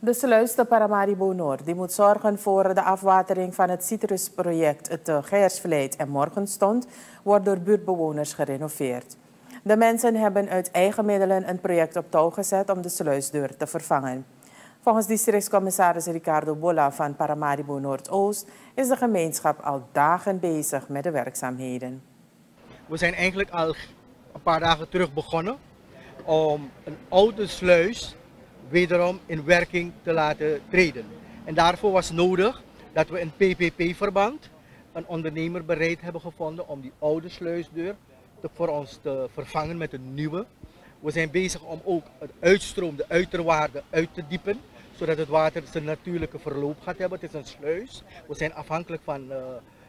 De sluis de Paramaribo Noord die moet zorgen voor de afwatering van het citrusproject het Geiersvleit en Morgenstond wordt door buurtbewoners gerenoveerd. De mensen hebben uit eigen middelen een project op touw gezet om de sluisdeur te vervangen. Volgens districtscommissaris Ricardo Bolla van Paramaribo Noordoost is de gemeenschap al dagen bezig met de werkzaamheden. We zijn eigenlijk al een paar dagen terug begonnen om een oude sluis wederom in werking te laten treden. En daarvoor was nodig dat we in PPP-verband een ondernemer bereid hebben gevonden om die oude sluisdeur voor ons te vervangen met een nieuwe. We zijn bezig om ook het uitstroom, de uiterwaarde uit te diepen, zodat het water zijn natuurlijke verloop gaat hebben. Het is een sluis. We zijn afhankelijk van uh,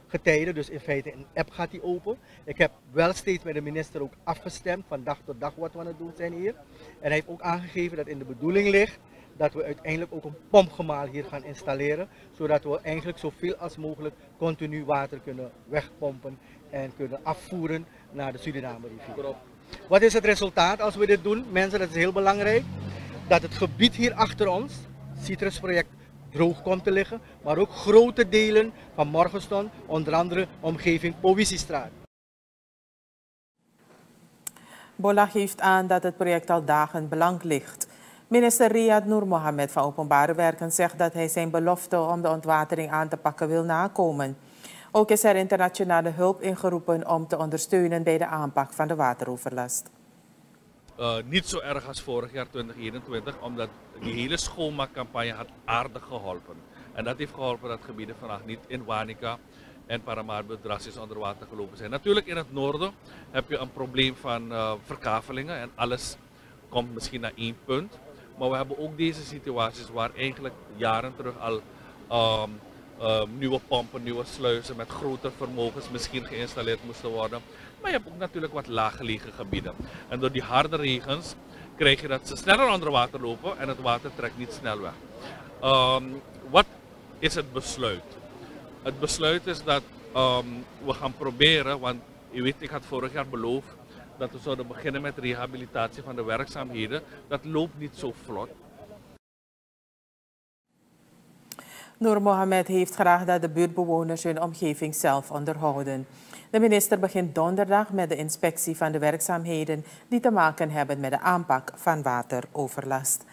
getijden, dus in feite een app gaat die open. Ik heb wel steeds met de minister ook afgestemd van dag tot dag wat we aan het doen zijn hier. En hij heeft ook aangegeven dat in de bedoeling ligt dat we uiteindelijk ook een pompgemaal hier gaan installeren, zodat we eigenlijk zoveel als mogelijk continu water kunnen wegpompen en kunnen afvoeren naar de Suriname rivier. Wat is het resultaat als we dit doen? Mensen, dat is heel belangrijk. Dat het gebied hier achter ons, citrusproject, droog komt te liggen. Maar ook grote delen van Morgenstond, onder andere omgeving Povisiestraat. Bolla geeft aan dat het project al dagen belang ligt. Minister Riyad Noor Mohamed van Openbare Werken zegt dat hij zijn belofte om de ontwatering aan te pakken wil nakomen. Ook is er internationale hulp ingeroepen om te ondersteunen bij de aanpak van de wateroverlast. Uh, niet zo erg als vorig jaar 2021, omdat die hele schoonmaakcampagne had aardig geholpen. En dat heeft geholpen dat gebieden vandaag niet in Wanica en Paramaribo drastisch onder water gelopen zijn. Natuurlijk in het noorden heb je een probleem van uh, verkavelingen en alles komt misschien naar één punt. Maar we hebben ook deze situaties waar eigenlijk jaren terug al um, um, nieuwe pompen, nieuwe sluizen met grotere vermogens misschien geïnstalleerd moesten worden. Maar je hebt ook natuurlijk wat laaggelegen gebieden. En door die harde regens krijg je dat ze sneller onder water lopen en het water trekt niet snel weg. Um, wat is het besluit? Het besluit is dat um, we gaan proberen, want je weet, ik had vorig jaar beloofd dat we zouden beginnen met rehabilitatie van de werkzaamheden. Dat loopt niet zo vlot. Noor Mohamed heeft graag dat de buurtbewoners hun omgeving zelf onderhouden. De minister begint donderdag met de inspectie van de werkzaamheden die te maken hebben met de aanpak van wateroverlast.